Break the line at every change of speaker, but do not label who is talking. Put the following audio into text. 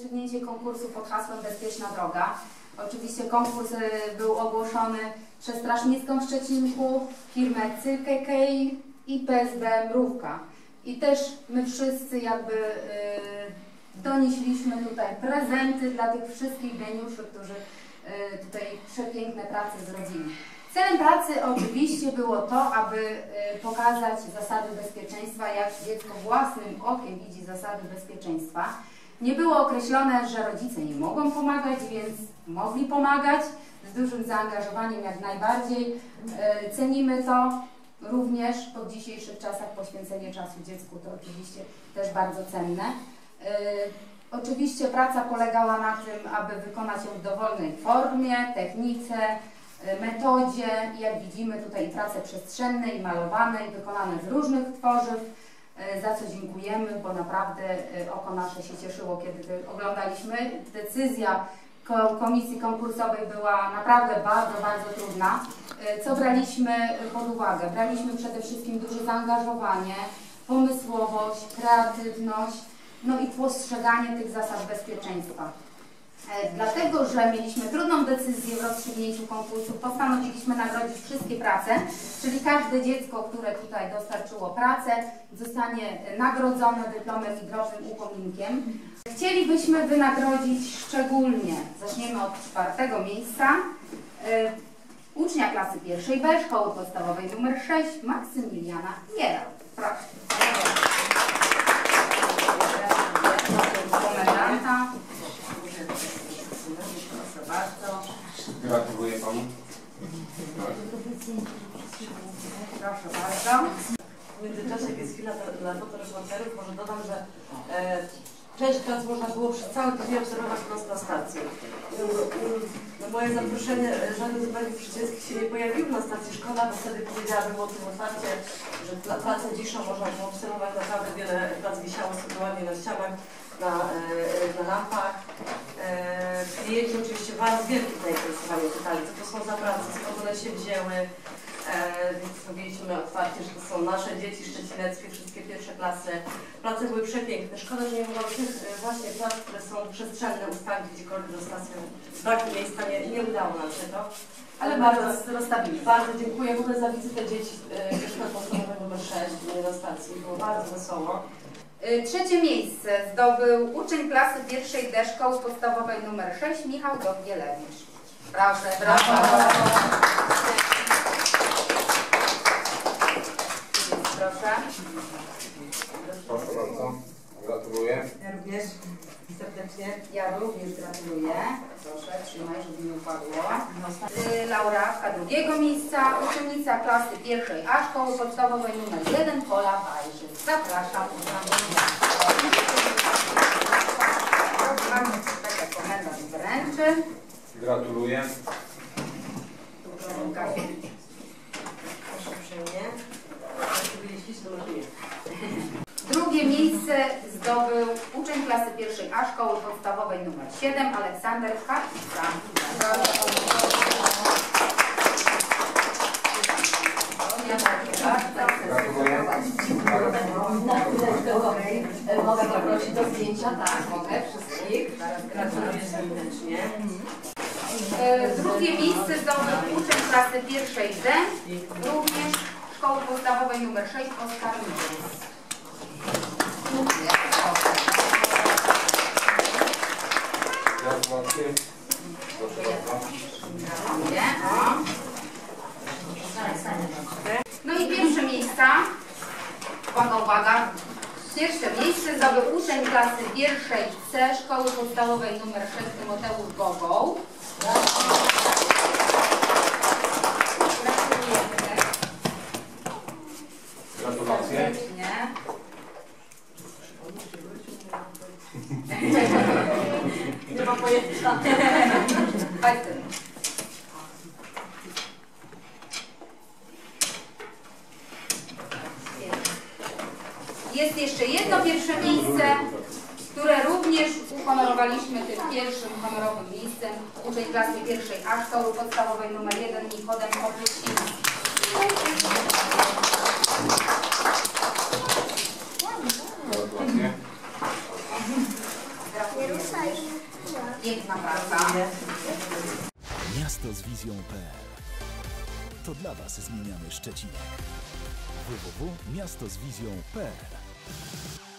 rozstrzygnięcie konkursu pod hasłem Bezpieczna Droga. Oczywiście konkurs e, był ogłoszony przez Straż Miejską w Szczecinku, firmę CKK i PSB Mrówka. I też my wszyscy jakby e, donieśliśmy tutaj prezenty dla tych wszystkich geniuszy, którzy e, tutaj przepiękne prace zrobili. Celem pracy oczywiście było to, aby pokazać zasady bezpieczeństwa, jak dziecko własnym okiem widzi zasady bezpieczeństwa. Nie było określone, że rodzice nie mogą pomagać, więc mogli pomagać z dużym zaangażowaniem jak najbardziej. E, Cenimy to również po dzisiejszych czasach poświęcenie czasu dziecku to oczywiście też bardzo cenne. E, Oczywiście praca polegała na tym, aby wykonać ją w dowolnej formie, technice, e, metodzie. Jak widzimy tutaj prace przestrzenne i malowane wykonane z różnych tworzyw, za co dziękujemy, bo naprawdę e, oko nasze się cieszyło, kiedy oglądaliśmy. Decyzja ko- komisji konkursowej była naprawdę bardzo, bardzo trudna. E, Co braliśmy pod uwagę? Braliśmy przede wszystkim duże zaangażowanie, pomysłowość, kreatywność, no i postrzeganie tych zasad bezpieczeństwa. E, Dlatego, że mieliśmy trudną decyzję w rozstrzygnięciu konkursu, postanowiliśmy nagrodzić wszystkie prace, czyli każde dziecko, które tutaj dostarczyło pracę, zostanie nagrodzone dyplomem i drobnym upominkiem. Chcielibyśmy wynagrodzić szczególnie, zaczniemy od czwartego miejsca, e, ucznia klasy pierwszej B, szkoły podstawowej nr 6, Maksymiliana Jera. Proszę. Komendanta. Proszę bardzo.
Panu.
Proszę bardzo.
W międzyczasie, jak jest chwila dla- fotoreporterów, może dodam, że e, część prac można było przez cały tydzień obserwować prosto na stacji. Na moje zaproszenie e, żaden z mediów przycielskich się nie pojawił na stacji szkoda, bo wtedy powiedziałabym o tym otwarcie, że pracę dziszą można było obserwować naprawdę wiele prac wisiało sobie ładnie na ścianach, na, e, na lampach. E, klienci oczywiście bardzo wielkie zainteresowanie pytali, co to są za prace, skąd one się wzięły. E, więc powiedzieliśmy otwarcie, że to są nasze dzieci szczecineckie, wszystkie pierwsze klasy. Prace były przepiękne. Szkoda, że nie mogłam tych e, właśnie prac, które są przestrzenne ustawić gdziekolwiek do stacji. Z braku miejsca nie, nie udało nam się to.
Ale bardzo rozstawimy.
Bardzo dziękuję w ogóle za wizytę dzieci ze szkoły podstawowej nr 6 u na stacji. Było bardzo wesoło.
Y, Trzecie miejsce zdobył uczeń klasy pierwszej D szkoły podstawowej nr 6 Michał Dowgielewicz. Proszę, brawo. Proszę.
Proszę bardzo. Gratuluję.
Ja również serdecznie.
Ja również gratuluję. Proszę, trzymaj, żeby nie upadło. Y, Laureatka drugiego miejsca, uczennica klasy pierwszej A szkoły podstawowej nr 1 Pola Wajży. Zapraszam. Komendant wręczy.
Gratuluję.
Proszę uprzejmie.
Drugie miejsce zdobył uczeń klasy pierwszej A szkoły podstawowej nr 7 Aleksander Kapica.
Gratuluję.
Na chwileczkę mogę, mogę poprosić do zdjęcia, tak, mogę wszystkich. Gratuluję serdecznie.
E, Drugie miejsce zdobył uczeń klasy pierwszej D, również szkoły podstawowej nr 6 Oskar Mikus.
Gratulacje. Proszę bardzo.
Dziękuję. O. No i pierwsze miejsca, uwaga, uwaga, pierwsze miejsce zdobył uczeń klasy pierwszej C szkoły podstawowej nr 6 Tymoteusz Gogoł. Gratulujemy.
Gratulacje.
Nie.
Nie ma
Jest jeszcze jedno pierwsze miejsce, które również uhonorowaliśmy tym pierwszym honorowym miejscem. Uczeń klasy pierwszej A szkoły podstawowej nr 1 Nikodem. Gratuluję. Świetna praca.
Miasto z wizją.pl To dla Was zmieniamy Szczecinek. www.miastozwizją.pl we